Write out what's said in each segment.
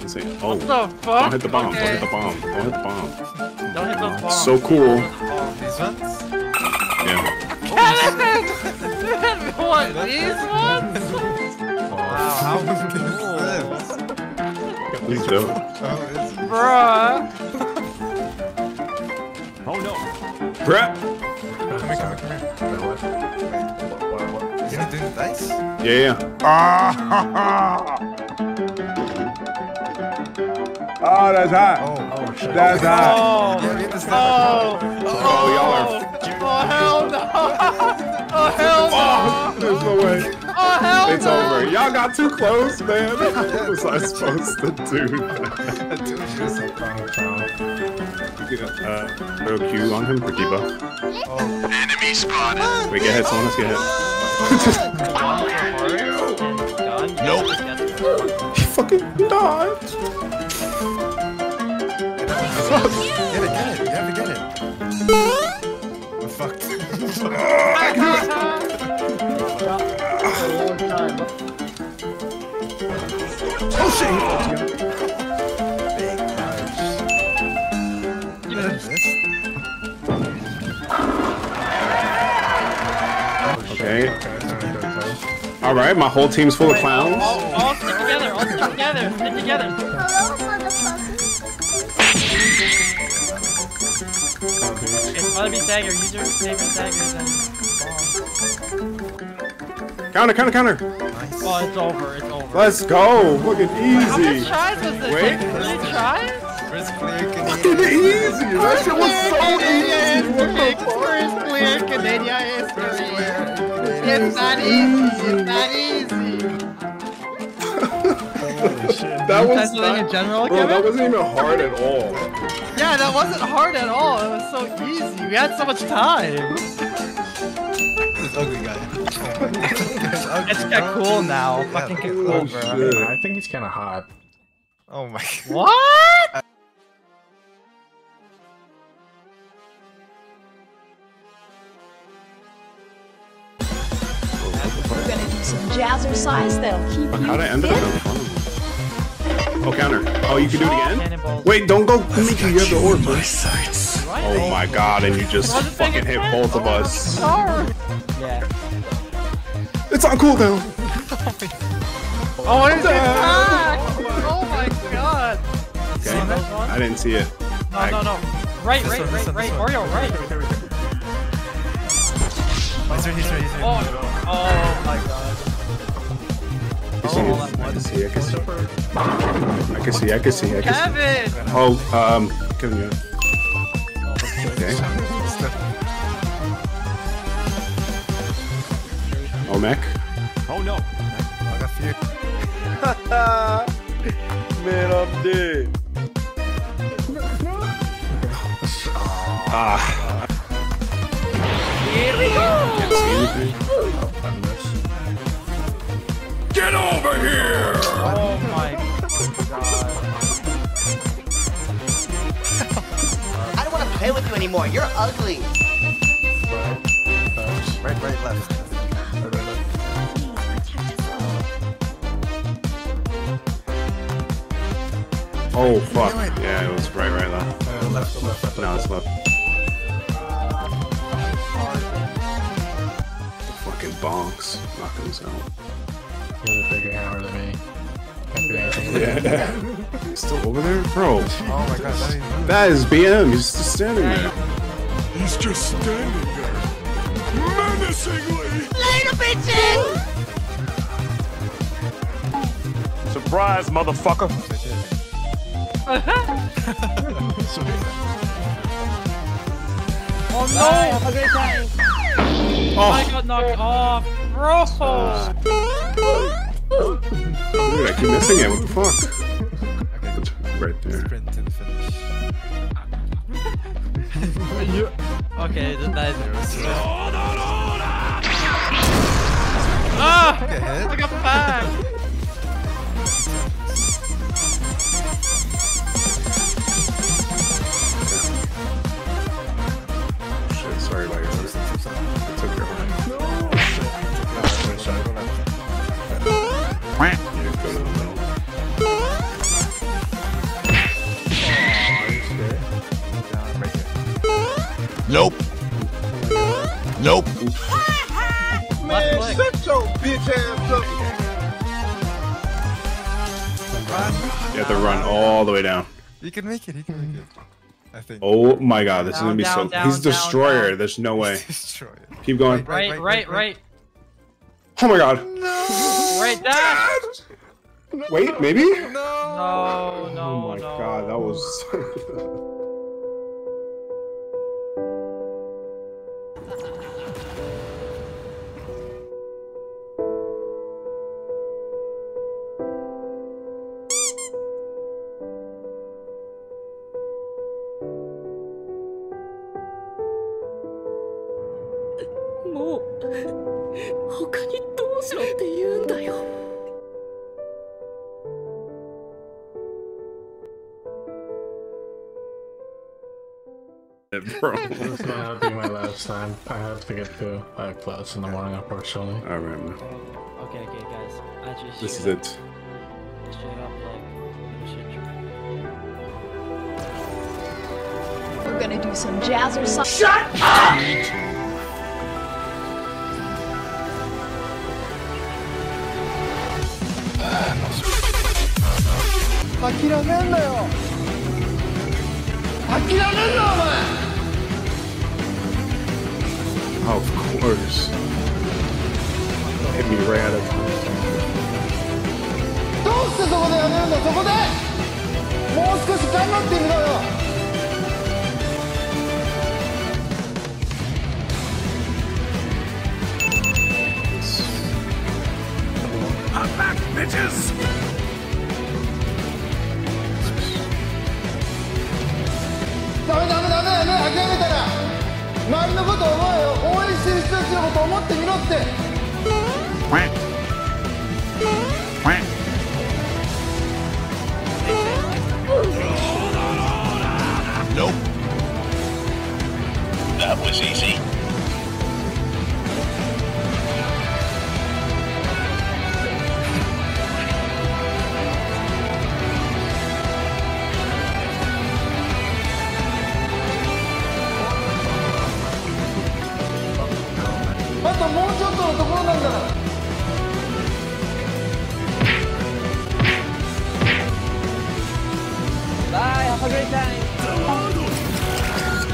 Let's see. Oh, The don't hit the bomb. Don't hit the bomb. Don't hit the bomb. Don't hit those bombs. So cool. These ones? Yeah. Kevin! what, these ones? Wow, how cool. He's dope. How is it? Bruh. Oh no. Brett. Come here, come here, come here. Is he doing the dice? Yeah, yeah. Oh, that's hot. Oh, oh shit. That's hot. Oh, Yeah, we have to oh, stop. Oh, y'all are. oh, hell no. Oh, hell no. Oh, there's no way. Oh, hell It's no. over. Y'all got too close, man. What was I supposed to do? I told you so far. You get uh, throw a Q on him for debuff. Oh, Enemy spotted. Wait, get hit. Someone else get hit. Nope. He fucking died. get it, get it. You have to get it. I'm fucked. Okay. All right, my whole team's full of clowns. all, all stick together. All stick together. Stick together. It's gotta be dagger. Use your favorite daggers and Counter, counter, counter. Nice. Oh, it's over. It's over. Let's go. Fucking How many easy. tries was this? Wait. Like three tries? First clear Canadian. easy. That shit was so easy. First clear Canadian It's not easy. It's not easy. That was That's the thing in not, general, bro. That wasn't even hard at all. Yeah, that wasn't hard at all. It was so easy. We had so much time. This ugly guy. This ugly It's get cool now. Yeah. Fucking get Oh cool, bro. shit. I think he's kind of hot. Oh my. What? Jazzercise that'll keep you How'd I end up fit. in him? Oh, counter. Oh, you can do it again? Wait, don't go Mickey, you have the orb. Right? Oh my god, and you just fucking hit both of us. Oh, sorry. Yeah. It's on cooldown. Oh, it's back! Oh my god! Okay. I didn't see it. No, no, no. Right, right, right, right. this one. Oreo, right. He's right, he's right, he's right. Oh, oh my god. I can see. I can see. I can see. I can see. Kevin! Oh, um, Kevin, you. Okay. Oh, mech. Oh no. I got fear. Man, I'm dead. Ah. Here we go! Get over here! Oh my god. I don't want to play with you anymore. You're ugly. Right, right, right left. Oh, fuck. Yeah, it was right, right, left. Uh, left, left, left. No, it's left. Fucking bonks. Knocking us out. You're a bigger hammer than me. Can't do anything. Yeah. Still over there? Bro, Oh my god, that ain't that is BM. He's just standing there. He's just standing there. Menacingly. Later, bitch. Surprise, motherfucker. Oh no! Oh. I got knocked off, bro! Uh, Dude, I keep missing it. What the fuck? It's right there. sprint to the finish. Okay, th- that is. Ah! Get hit. I You have to run all the way down. He can make it. He can make it. I think. Oh my god, this is gonna be Down, so. down, He's down, destroyer. down. There's no way. Destroy it. Keep going. Right, Right, right, right, right, right. Oh my god. No. Right there! Wait, maybe? No. No, no, Oh my no. god, that was. 他にどうしろって言うんだよ Bro. This might not be my last time. I have to get to uh, class in the morning, unfortunately. Alright, man. Okay, okay, guys. I just This is straight it. up- straight up, like, shit. We're gonna do some jazzercise. Shut Of course. Hit me right out of time. どうしてそこでやめるんだそこでもう少し頑張ってみろよ Bitches! 諦めたら周りのこと思えよ。応援してる人たちのこと思ってみろって。ギ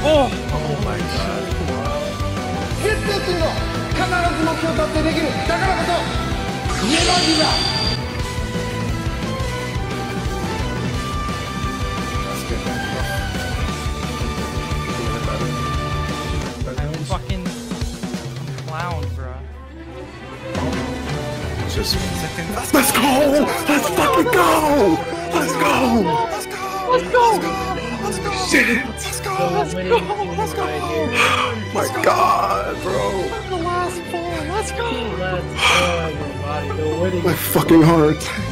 ュッとやってみろ必ず目標達成できるだからこそネバーギブアップ Fucking clown, bro. Just. Second. Let's Let's go! Let's fucking go! Let's go! Let's go! Let's Go. Shit! Let's go. Let's go. Let's go. My god, bro! The last ball, let's go! My fucking heart.